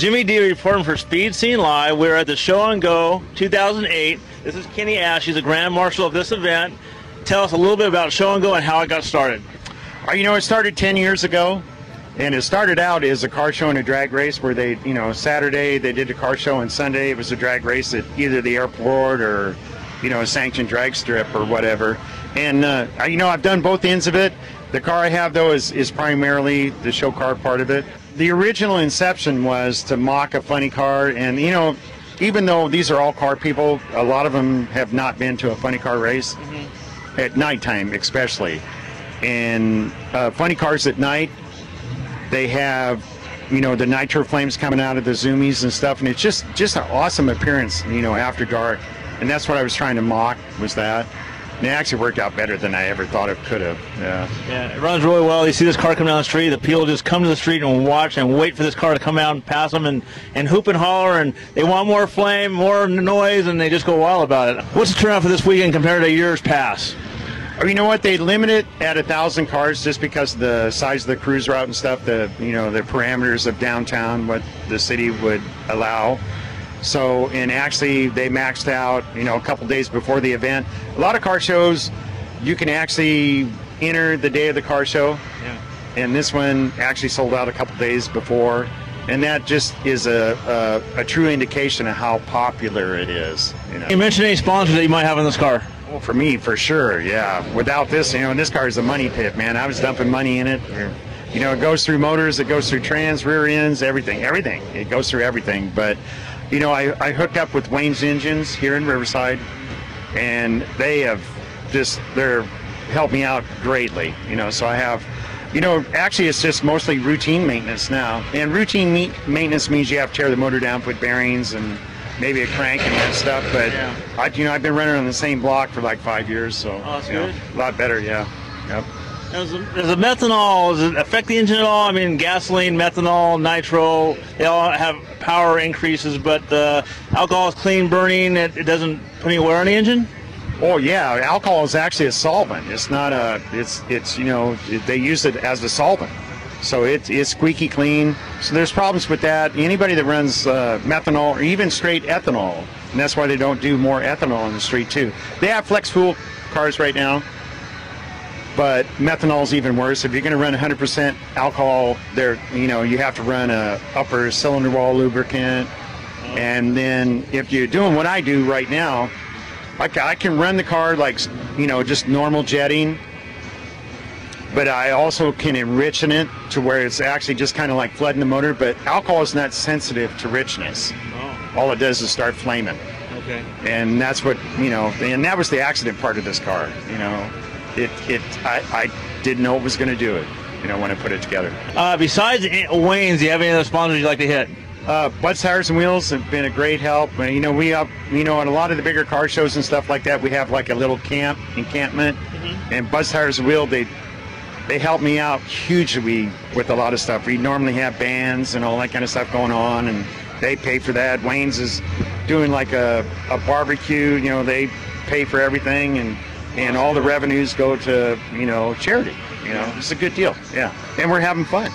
Jimmy D reporting for Speed Scene Live. We're at the Show and Go 2008. This is Kenny Ash. He's the Grand Marshal of this event. Tell us a little bit about Show and Go and how it got started. Uh, you know, it started 10 years ago, and it started out as a car show and a drag race where they, you know, Saturday they did a car show, and Sunday it was a drag race at either the airport or, you know, a sanctioned drag strip or whatever. And, uh, you know, I've done both ends of it. The car I have, though, is, is primarily the show car part of it. The original inception was to mock a funny car, and, you know, even though these are all car people, a lot of them have not been to a funny car race, mm-hmm. at nighttime especially. And uh, funny cars at night, they have, you know, the nitro flames coming out of the zoomies and stuff, and it's just just an awesome appearance, you know, after dark. And that's what I was trying to mock was that. And it actually worked out better than I ever thought it could have. Yeah. Yeah, it runs really well. You see this car come down the street, the people just come to the street and watch and wait for this car to come out and pass them and, and hoop and holler and they want more flame, more noise, and they just go wild about it. What's the turnout for this weekend compared to years past? Oh, you know what? They limit it at a thousand cars just because of the size of the cruise route and stuff. The you know the parameters of downtown, what the city would allow. So, and actually, they maxed out, you know, a couple days before the event. A lot of car shows, you can actually enter the day of the car show. Yeah. And this one actually sold out a couple days before. And that just is a, a, a true indication of how popular it is. You, know? you mentioned any sponsors that you might have in this car? Well, for me, for sure, yeah. Without this, you know, and this car is a money pit, man. I was dumping money in it. You know, it goes through motors, it goes through trans, rear ends, everything, everything. It goes through everything. But, you know, I, I hooked up with Wayne's Engines here in Riverside, and they have just, they're helped me out greatly. You know, so I have, you know, actually it's just mostly routine maintenance now. And routine maintenance means you have to tear the motor down, put bearings and maybe a crank and that stuff. But yeah. I, you know, I've been running on the same block for like five years, so oh, you know, a lot better. Yeah. Yep. Does the, does the methanol does it affect the engine at all? I mean, gasoline, methanol, nitro, they all have power increases, but the alcohol is clean burning. It, it doesn't put any wear on the engine. Oh yeah, alcohol is actually a solvent. It's not a. It's it's you know they use it as a solvent. So it's squeaky clean. So there's problems with that. Anybody that runs uh, methanol or even straight ethanol, and that's why they don't do more ethanol in the street too. They have flex fuel cars right now, but methanol is even worse. If you're going to run 100% alcohol, there, you know, you have to run a upper cylinder wall lubricant, and then if you're doing what I do right now, like I can run the car like you know just normal jetting but I also can enrich in it to where it's actually just kind of like flooding the motor. But alcohol is not sensitive to richness. Oh. All it does is start flaming. Okay. And that's what you know. And that was the accident part of this car. You know, it it I, I didn't know it was going to do it. You know, when I put it together. Uh, besides Wayne's, do you have any other sponsors you'd like to hit? Uh, Bud's Tires and Wheels have been a great help. You know, we up, you know, on a lot of the bigger car shows and stuff like that, we have like a little camp encampment, mm-hmm. and Bud's Tires and Wheels they they help me out hugely with a lot of stuff. We normally have bands and all that kind of stuff going on, and they pay for that. Wayne's is doing like a, a barbecue. You know, they pay for everything, and and all the revenues go to you know charity. You know, it's a good deal. Yeah, and we're having fun.